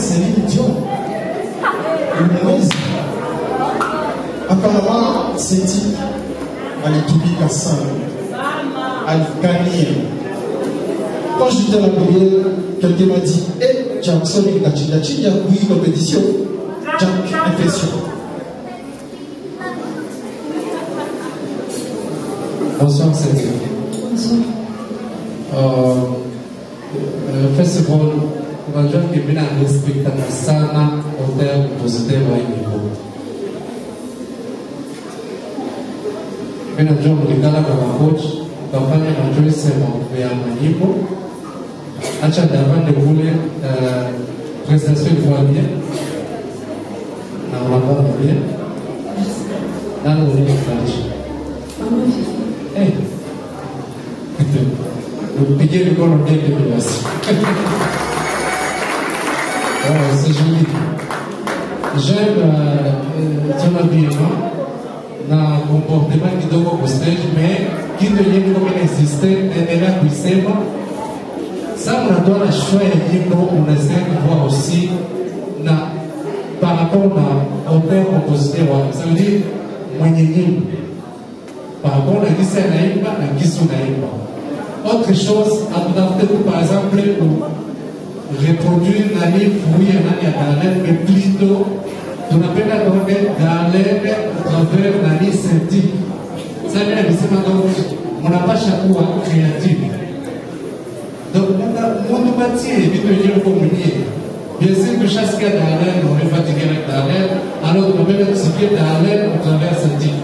Céline Dion. Une Apparemment, c'est dit alitumika sana, alikania. Quand j'étais à la prière, quelqu'un m'a dit Eh, Jackson, il a dit, il y a une compétition. Jack, infection. Bonsoir Cédric. Uh, uh, first of all, unajua mimi na respect sana hotel positive wa hii nyimbo. Mimi najua mlingana kwa coach ukafanya na choice ya manyimbo. Acha davande kule uh, presentation ilikuwa bien na unavaa bien. Nani ulikufurahisha? Eh. Piquez le c'est joli. J'aime euh, habillement, na comportement kidogo kwa stage, mais kitu kama inasiste endelea kuisema. Sasa unatoa na choix ya nyimbo, unaweza kuwa aussi par rapport na auteur compositeur. Ça veut dire mwenye nyimbo par rapport na gisi anaimba na gisi unaimba. Autre chose, par exemple reproduire nani fruit ya nani mais plutôt tunapenda tuone Darlene à travers nani synthétique. Sasa mimi nimesema donc mnapasha kuwa creative. Donc mundu patie vitu yenyewe uko mwenyewe. Bien sûr que chaque cas on est fatigué avec Darlene, alors tunapenda tusikie Darlene à travers synthétique.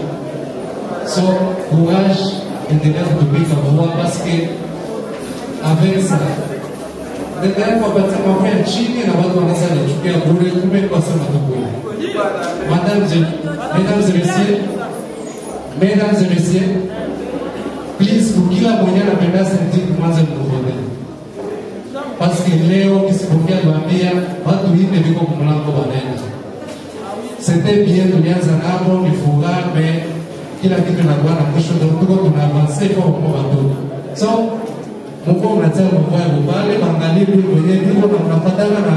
So, courage, endelea kutumika voix parce que avec ça, endelea kuwapatia mambo chini na watu wanaweza nichukia bure, kumbe kwa sema tu kweli. Madame, mesdames et messieurs, mesdames et messieurs, please, kukila mwenye anapenda senti mwanze mkuvote. Paske leo kisipokea kuambia watu ine viko kumlango wanaenda. Sente bien tulianza nabo ni fugame, kila kitu inakuwa na mwisho, tuko tuna avance kwa watoto. So moko natia mobaya mobale bangani mpe mwenye biko nafatanga na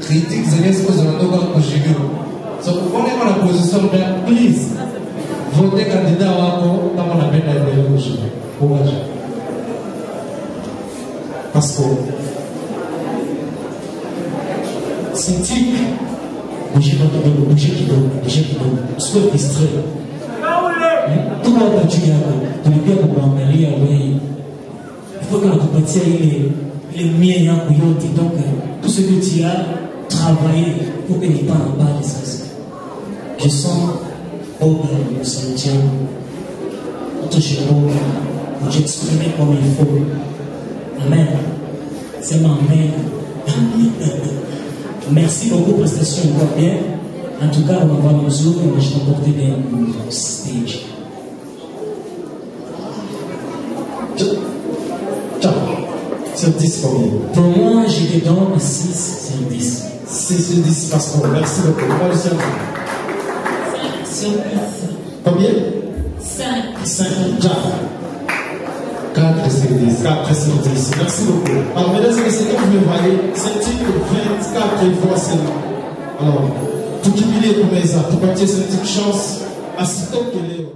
critique zelesi kozala ndoka kojugiro so okongema na position mpe please vote kandida wako ntango na benda endele kojugiro courage. Parce que critique bougez kidogo bougez kidogo bougez kidogo sois distrait. Tunaotachuyako tulipia kukuangalia wei tulikuja kukuangalia wewe, ifo tunakupatia ile ile mie yako yote, donc tout ce que tu as travaillé pour que ni pas en bas sasa. Je sens Boga Msantia, utoshe Boga, ujexprimer comme il faut. Amen. Sema amen. Merci beaucoup, prestation encore bien. En tout cas, on va nous ouvrir, mais je t'emporter bien au stage. Sur 10 combien Pour moi, je te donne 6 sur 10. 6 sur 10 passeport. Merci beaucoup. On va le saluer. 5 sur 10. Combien? 5. 5. Ciao. 4 sur 10. 4 sur 10. Merci beaucoup. Alors, mesdames et messieurs, comme vous le voyez, c'est un titre 24 fois seulement. Alors, qui pour mes pour partir, c'est une petite chance. À ce temps est.